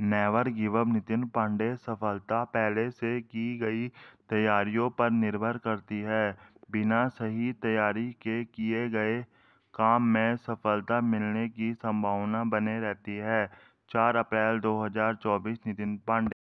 Never give up Nitin Pandey सफलता पहले से की गई तैयारियों पर निर्भर करती है। बिना सही तैयारी के किए गए काम में सफलता मिलने की संभावना बने रहती है। चार अप्रैल 2024 नितिन पांडे